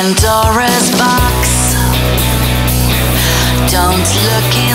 Pandora's box. Don't look in.